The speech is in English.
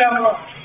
Subhanallah.